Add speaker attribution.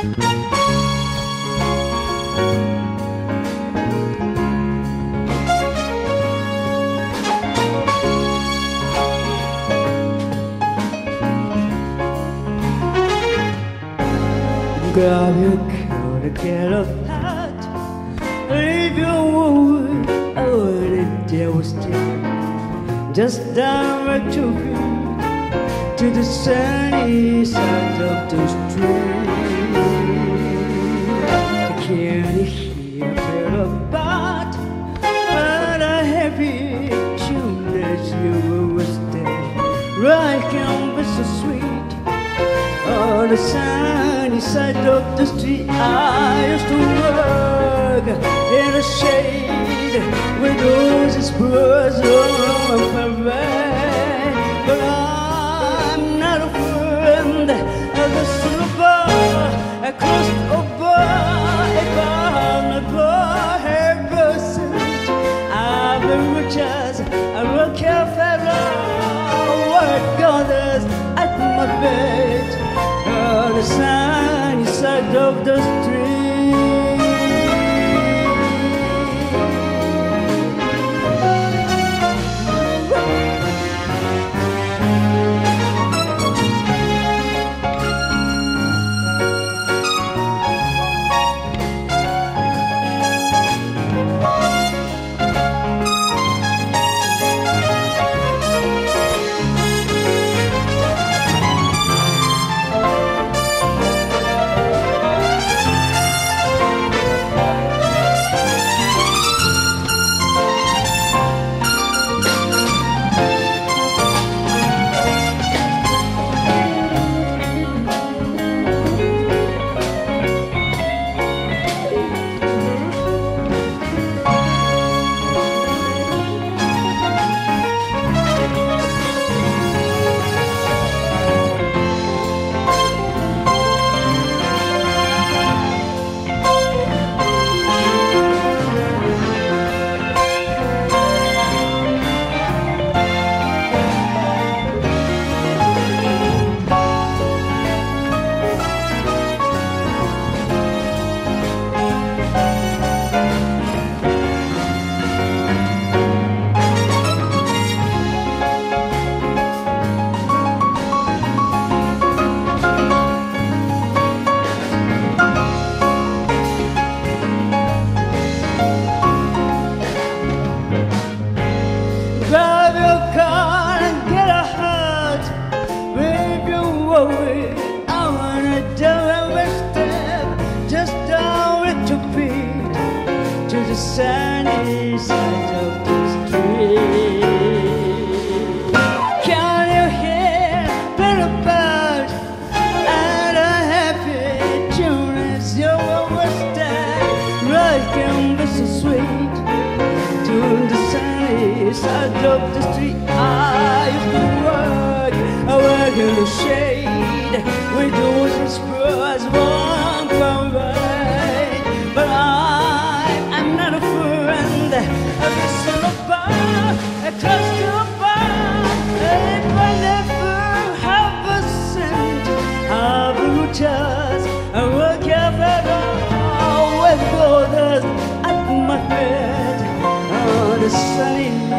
Speaker 1: Grab your coat and get up hot. Leave your wood over the devil's den. Just direct your feet to the sunny side of the street. Can hear it about what a happy tune that you were staying? Right, can be so sweet on the sunny side of the street. I used to work in the shade with roses birds on my parade. But I'm not a friend of the silver across over Goddess at my bed. On sunny side of the street. Can you hear and happy tune as sweet to the sunny side of the street. I used to work, I in the shade with those spurs one parade. Bed on the sunny,